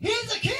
He's a king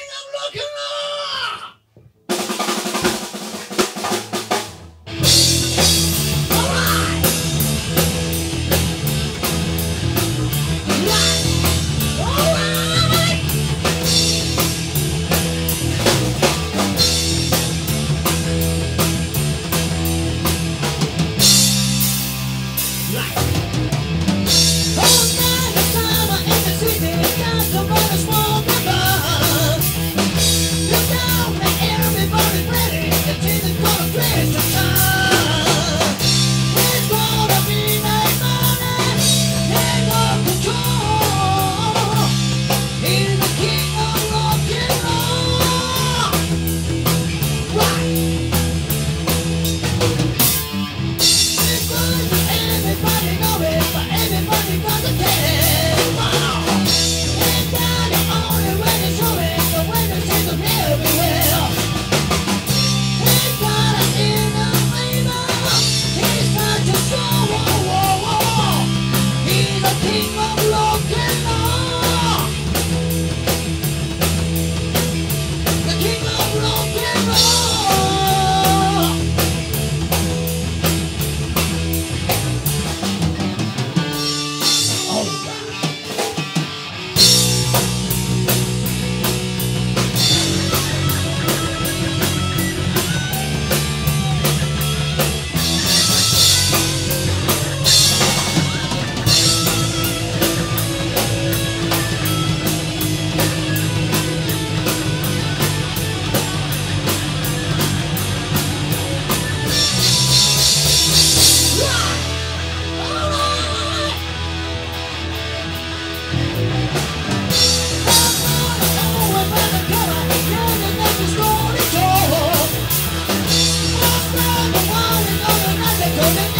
Rock